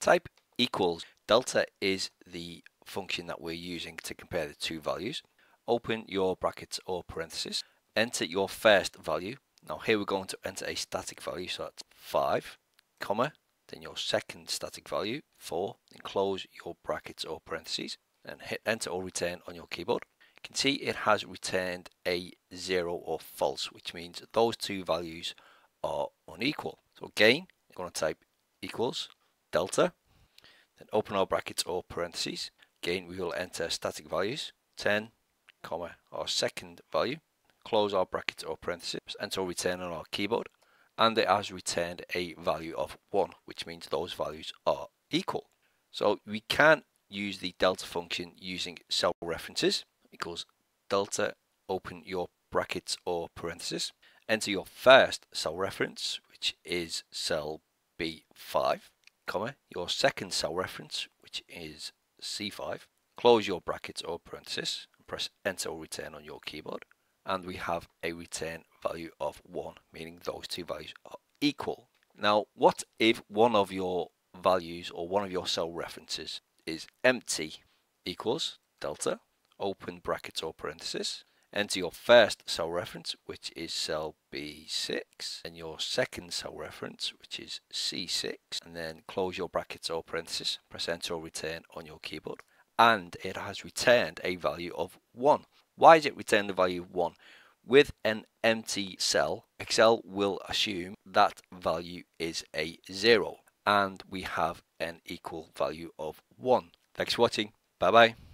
Type equals. Delta is the function that we're using to compare the two values. Open your brackets or parentheses. Enter your first value. Now here we're going to enter a static value, so that's 5, comma, then your second static value, 4, then close your brackets or parentheses, and hit enter or return on your keyboard. You can see it has returned a 0 or false, which means those two values are unequal. So again, I'm going to type equals delta, then open our brackets or parentheses. Again, we will enter static values, 10, comma, our second value, close our brackets or parentheses, enter return on our keyboard, and it has returned a value of 1, which means those values are equal. So we can use the delta function using cell references equals delta, open your brackets or parentheses, enter your first cell reference, which is cell B5, comma, your second cell reference, which is C5, close your brackets or parentheses, press enter or return on your keyboard, and we have a return value of 1, meaning those two values are equal. Now, what if one of your values or one of your cell references is empty equals delta, open brackets or parentheses, enter your first cell reference, which is cell B6, and your second cell reference, which is C6, and then close your brackets or parentheses, press enter or return on your keyboard, and it has returned a value of 1. Why is it returned the value of 1? With an empty cell, Excel will assume that value is a 0, and we have an equal value of 1. Thanks for watching. Bye bye.